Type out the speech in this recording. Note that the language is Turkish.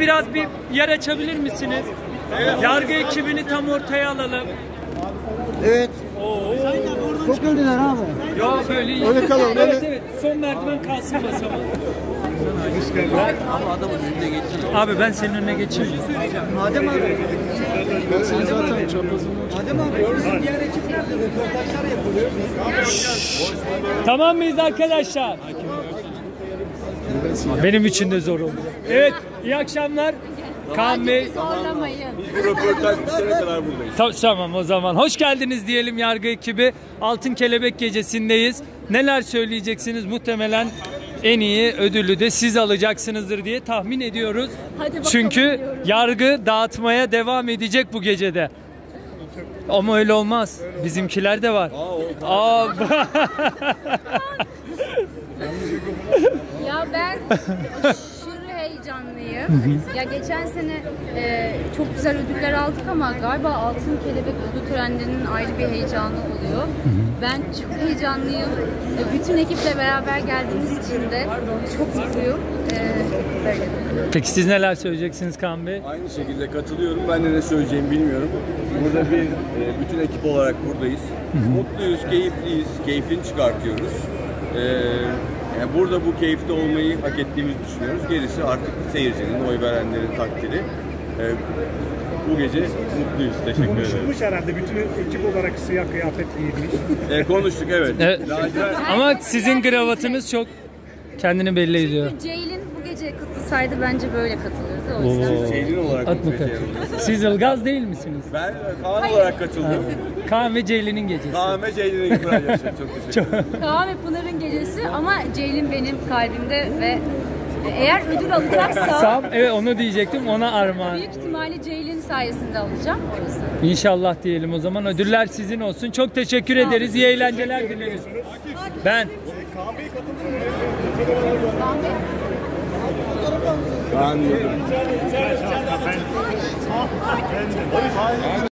Biraz bir yer açabilir misiniz? Yargı ekibini tam ortaya alalım. Evet. Çok öldüler abi. Yok böyle iyi. Öyle kalalım, Evet öyle. evet. Son merdiven kalsın masama. Abi ben senin önüne geçeyim. Adem abi. Ben seni zaten çaprazım. Adem abi bizim diğer ekiplerde röportajlar yapılıyor. Tamam mıyız arkadaşlar? Benim için de zor oldu. Evet, iyi akşamlar. Kaan Bey. Zorlamayın. Röportaj bitene kadar buradayız. Ta- Tamam o zaman. Hoş geldiniz diyelim yargı ekibi. Altın Kelebek Gecesi'ndeyiz. Neler söyleyeceksiniz? Muhtemelen en iyi ödülü de siz alacaksınızdır diye tahmin ediyoruz. Hadi bakalım Çünkü diyorum. yargı dağıtmaya devam edecek bu gecede. Ama öyle olmaz. Bizimkiler de var. Aa, Ya ben aşırı heyecanlıyım. ya geçen sene e, çok güzel ödüller aldık ama galiba Altın Kelebek ödül törenlerinin ayrı bir heyecanı oluyor. Ben çok heyecanlıyım. E, bütün ekiple beraber geldiğimiz için de çok mutluyum. E, böyle. Peki siz neler söyleyeceksiniz Kaan Bey? Aynı şekilde katılıyorum. Ben de ne söyleyeceğimi bilmiyorum. Burada bir e, bütün ekip olarak buradayız. Mutluyuz, keyifliyiz, keyfini çıkartıyoruz. E, yani burada bu keyifte olmayı hak ettiğimizi düşünüyoruz. Gerisi artık seyircinin, oy verenlerin takdiri. E, bu gece mutluyuz. Teşekkür ederim. Konuşulmuş herhalde bütün ekip olarak siyah kıyafet giymiş. E, konuştuk evet. Evet. Ama sizin gravatınız çok kendini belli ediyor. Katılsaydı bence böyle katılırdı. O yüzden. Ceylin olarak At bakalım. Siz Ilgaz değil misiniz? Ben Kaan olarak katıldım. Kaan ve Ceylin'in gecesi. Kaan ve güzel yaşadık. Çok teşekkür ederim. Kaan ve Pınar'ın gecesi ama Ceylin benim kalbimde ve eğer ödül alacaksam Sam, evet onu diyecektim ona armağan. büyük ihtimalle Ceylin sayesinde alacağım. O yüzden. İnşallah diyelim o zaman. Ödüller sizin olsun. Çok teşekkür ederiz. İyi eğlenceler dileriz. Ben. Kaan diyorum.